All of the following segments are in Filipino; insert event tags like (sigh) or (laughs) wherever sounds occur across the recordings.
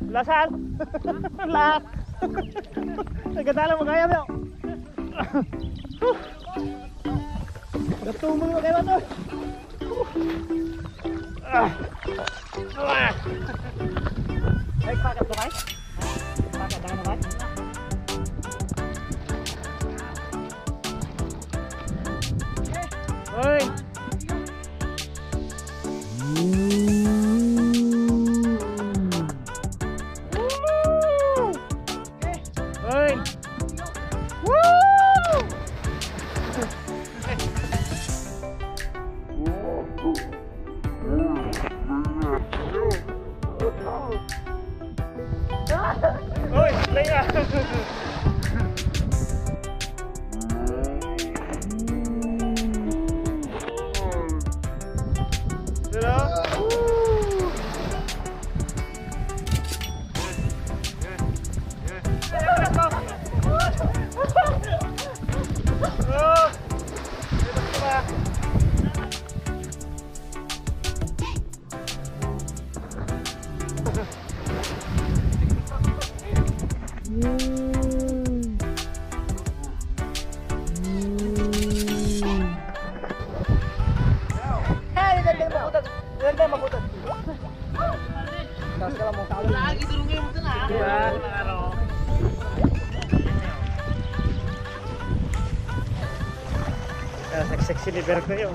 là sao? Là. Người ta là một cái em đâu gặp tung với một cái bắt thôi. Đấy, qua gặp cái Qua gặp cái máy. Ơi Legal. (laughs) ganda mabutan. Tapos ka lang. Lagi tulungin mo ito na. Diba? Ah, sexy liver ko yung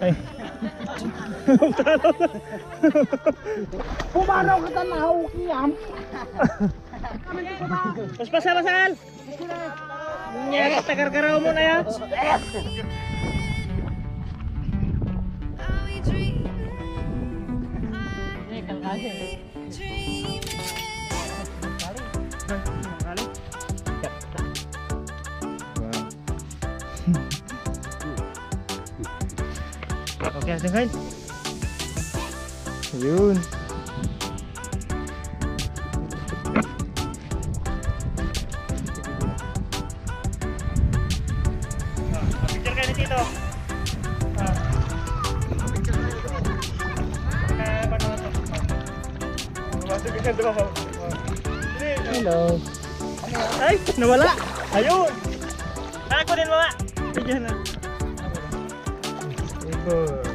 Ay. Pumaraw ka ta na kiyam. Mas pasal-pasal. Nya, tagar-garaw mo na yan. Eh, kalkasi. Okay, ating kain. Yun. Picture ka ni Tito. Ah. Kaya paano to? Masuk ka dito? Hello. Ay, nawala. Ayun. Ako din mama. Bigyan na. 嗯。